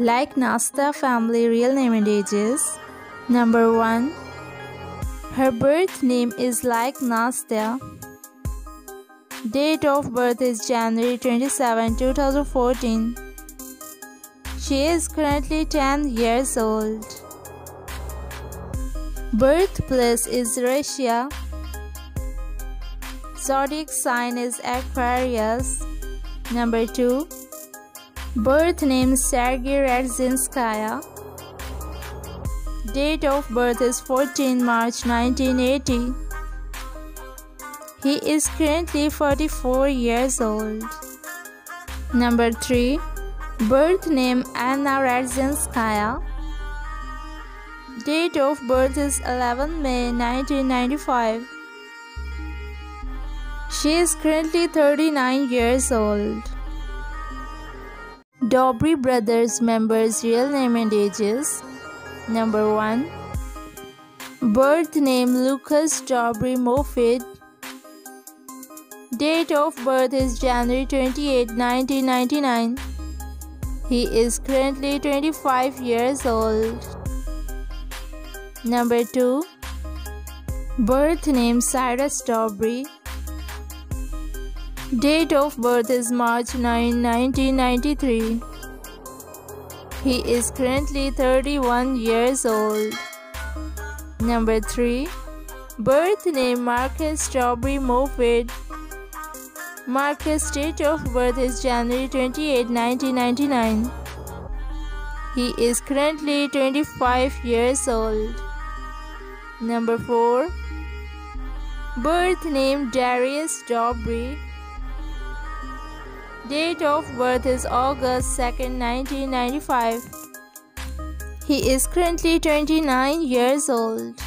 Like Nastya family real name and ages. Number 1. Her birth name is like Nastya. Date of birth is January 27, 2014. She is currently 10 years old. Birthplace is Russia. Zodiac sign is Aquarius. Number 2. Birth name Sergei Radzinskaya. Date of birth is 14 March 1980. He is currently 44 years old. Number 3. Birth name Anna Radzinskaya. Date of birth is 11 May 1995. She is currently 39 years old. Dobre Brothers members' real name and ages. Number 1. Birth name Lucas Dobre Moffitt. Date of birth is January 28, 1999. He is currently 25 years old. Number 2. Birth name Cyrus Dobre. Date of birth is March 9, 1993. He is currently 31 years old. Number 3. Birth name Marcus Dobre Moffitt. Marcus' date of birth is January 28, 1999. He is currently 25 years old. Number 4. Birth name Darius Dobre. Date of birth is August 2nd, 1995. He is currently 29 years old.